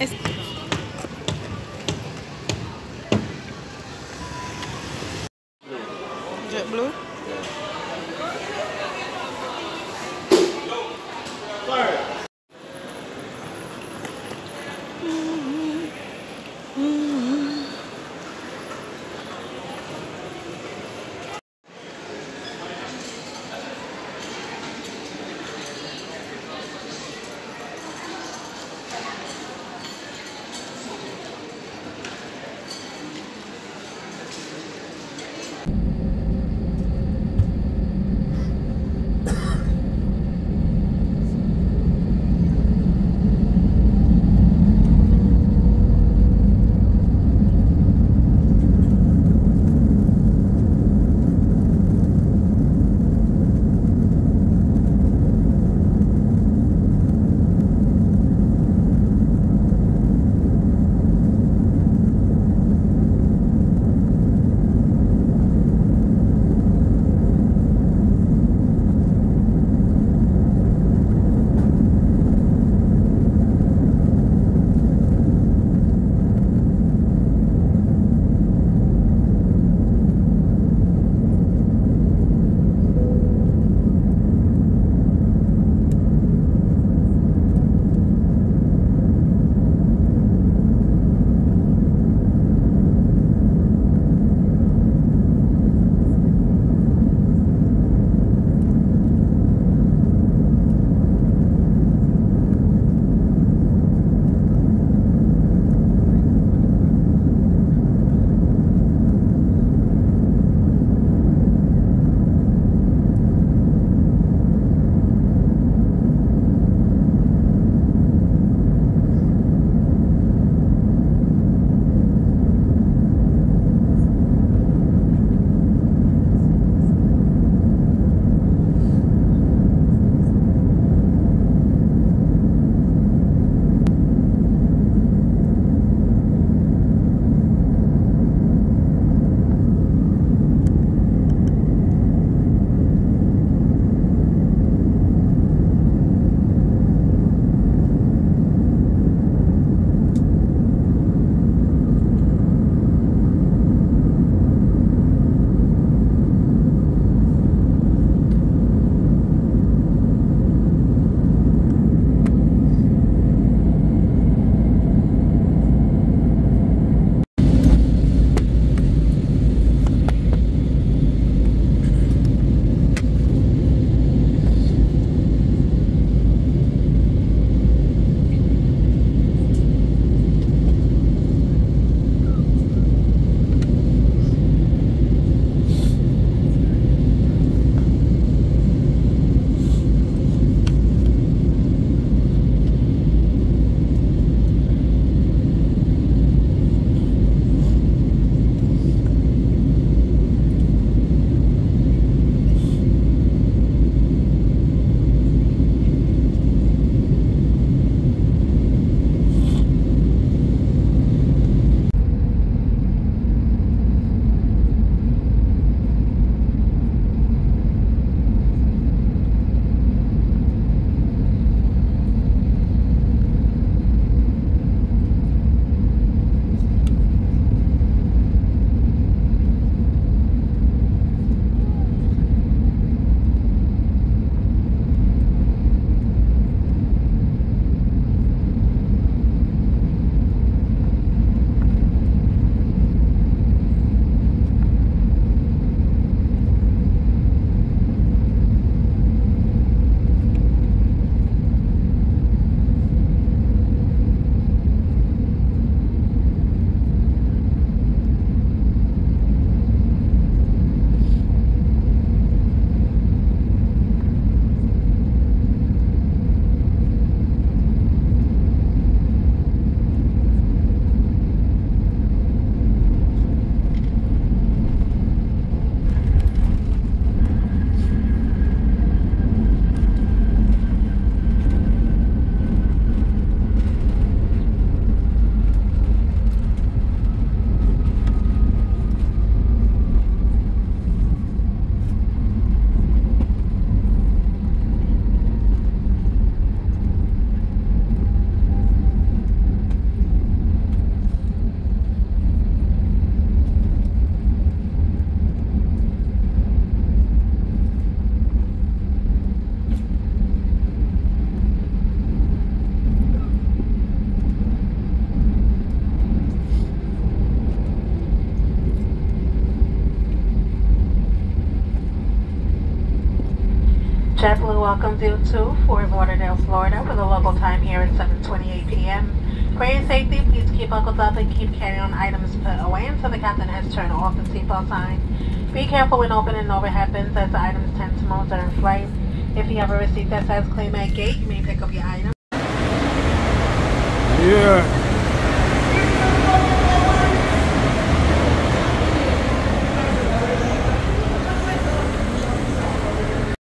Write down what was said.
Is blue? Yeah. JetBlue welcomes you to Fort Lauderdale, Florida, for the local time here at 7:28 p.m. For your safety, please keep buckles up and keep carry-on items put away until the captain has turned off the seatbelt sign. Be careful when opening overhead bins as the items tend to move during flight. If you have a receipt that says claim at gate, you may pick up your item. Yeah.